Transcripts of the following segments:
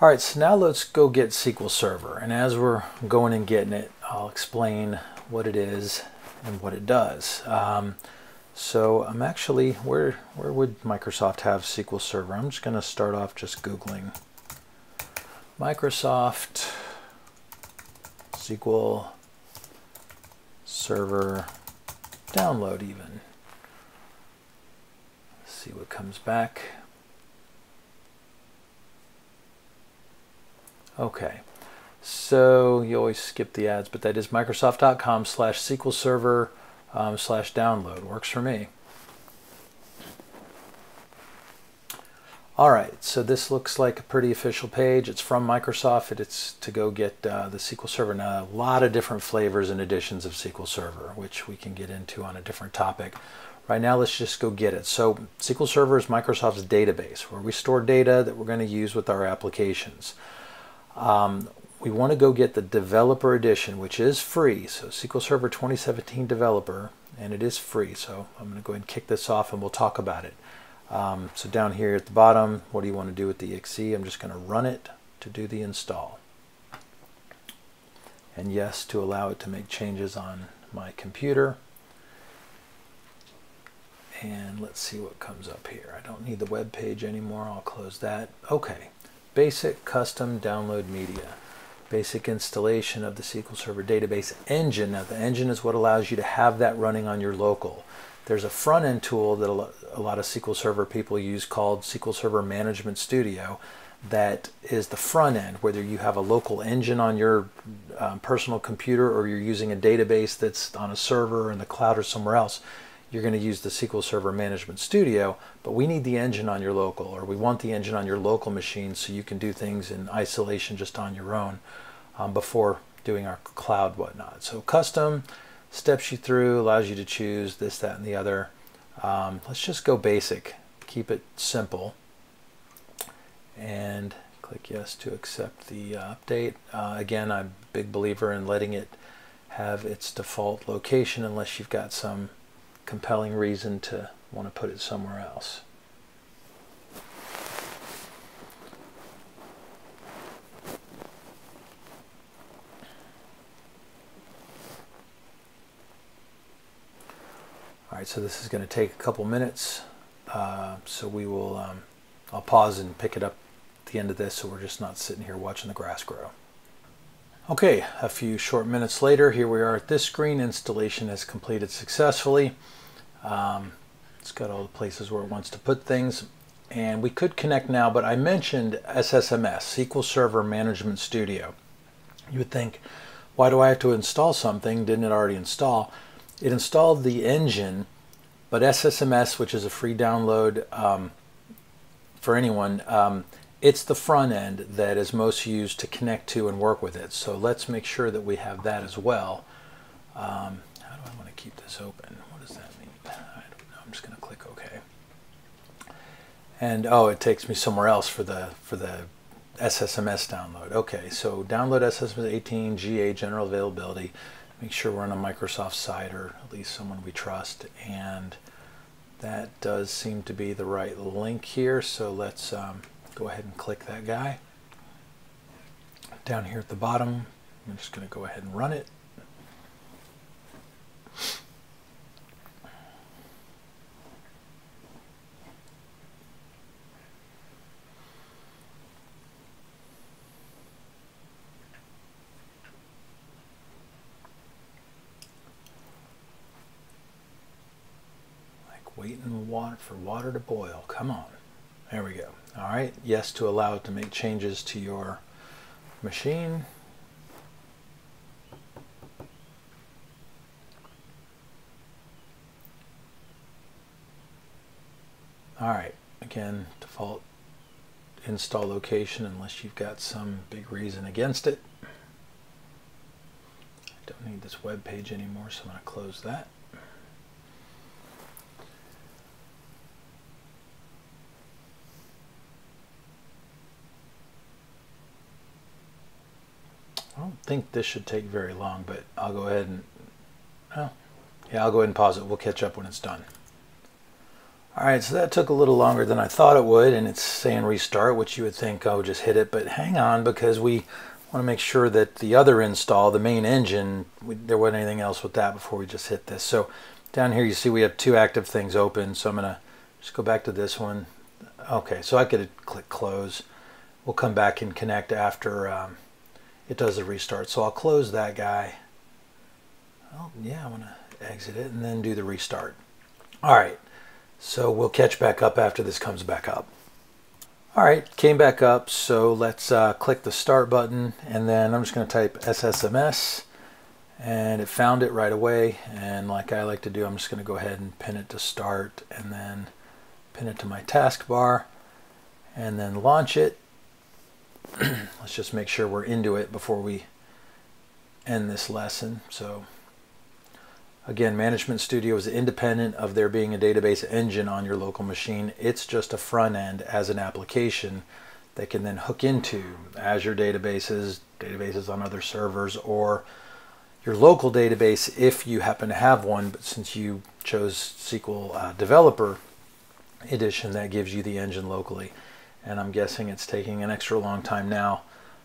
All right, so now let's go get SQL Server. And as we're going and getting it, I'll explain what it is and what it does. Um, so I'm actually, where, where would Microsoft have SQL Server? I'm just going to start off just Googling Microsoft SQL Server download even. Let's see what comes back. Okay, so you always skip the ads, but that is microsoft.com slash SQL Server um, slash download. Works for me. All right, so this looks like a pretty official page. It's from Microsoft. It's to go get uh, the SQL Server. Now, a lot of different flavors and editions of SQL Server, which we can get into on a different topic. Right now, let's just go get it. So SQL Server is Microsoft's database where we store data that we're going to use with our applications. Um, we want to go get the developer edition, which is free. So SQL Server 2017 developer, and it is free. So I'm going to go ahead and kick this off and we'll talk about it. Um, so down here at the bottom, what do you want to do with the exe? I'm just going to run it to do the install. And yes, to allow it to make changes on my computer. And let's see what comes up here. I don't need the web page anymore. I'll close that. Okay. Basic custom download media. Basic installation of the SQL Server database engine. Now the engine is what allows you to have that running on your local. There's a front end tool that a lot of SQL Server people use called SQL Server Management Studio that is the front end, whether you have a local engine on your um, personal computer or you're using a database that's on a server in the cloud or somewhere else you're going to use the SQL Server Management Studio, but we need the engine on your local, or we want the engine on your local machine so you can do things in isolation just on your own um, before doing our cloud whatnot. So custom steps you through, allows you to choose this, that, and the other. Um, let's just go basic, keep it simple, and click yes to accept the uh, update. Uh, again, I'm a big believer in letting it have its default location unless you've got some compelling reason to want to put it somewhere else. All right, so this is going to take a couple minutes. Uh, so we will, um, I'll pause and pick it up at the end of this so we're just not sitting here watching the grass grow. Okay, a few short minutes later, here we are at this screen. Installation has completed successfully. Um, it's got all the places where it wants to put things. And we could connect now, but I mentioned SSMS, SQL Server Management Studio. You would think, why do I have to install something? Didn't it already install? It installed the engine, but SSMS, which is a free download um, for anyone, um, it's the front end that is most used to connect to and work with it. So let's make sure that we have that as well. Um, how do I want to keep this open? What does that mean? I don't know. I'm just going to click OK. And oh, it takes me somewhere else for the for the SSMS download. Okay, so download SSMS 18 GA general availability. Make sure we're on a Microsoft site or at least someone we trust. And that does seem to be the right link here. So let's um, go ahead and click that guy. Down here at the bottom, I'm just going to go ahead and run it. Like waiting for water to boil. Come on. There we go. All right, yes to allow it to make changes to your machine. All right, again, default install location unless you've got some big reason against it. I don't need this web page anymore, so I'm going to close that. I don't think this should take very long, but I'll go ahead and, well, yeah, I'll go ahead and pause it. We'll catch up when it's done. All right, so that took a little longer than I thought it would, and it's saying restart, which you would think, oh, just hit it, but hang on, because we want to make sure that the other install, the main engine, we, there wasn't anything else with that before we just hit this. So down here you see we have two active things open, so I'm going to just go back to this one. Okay, so I could click close. We'll come back and connect after um, it does the restart. So I'll close that guy. Oh, yeah, I'm going to exit it and then do the restart. All right. So we'll catch back up after this comes back up. All right, came back up, so let's uh, click the start button and then I'm just going to type SSMS and it found it right away and like I like to do I'm just going to go ahead and pin it to start and then pin it to my taskbar and then launch it. let's just make sure we're into it before we end this lesson. So Again, Management Studio is independent of there being a database engine on your local machine. It's just a front end as an application that can then hook into Azure databases, databases on other servers, or your local database if you happen to have one. But since you chose SQL uh, Developer Edition, that gives you the engine locally. And I'm guessing it's taking an extra long time now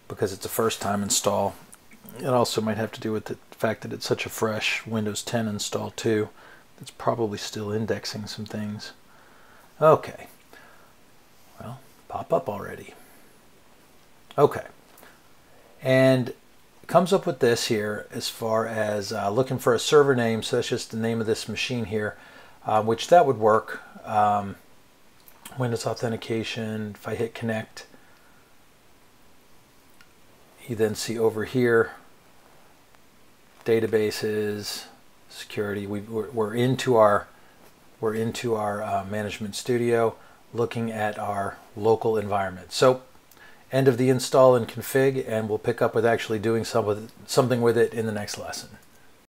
because it's a first time install. It also might have to do with the fact that it's such a fresh Windows 10 install too. It's probably still indexing some things. Okay. Well, pop up already. Okay. And comes up with this here as far as uh, looking for a server name. So that's just the name of this machine here, uh, which that would work. Um, Windows authentication, if I hit connect, you then see over here databases, security. We, we're, into our we're into our uh, management studio, looking at our local environment. So, end of the install and config, and we'll pick up with actually doing some with, something with it in the next lesson.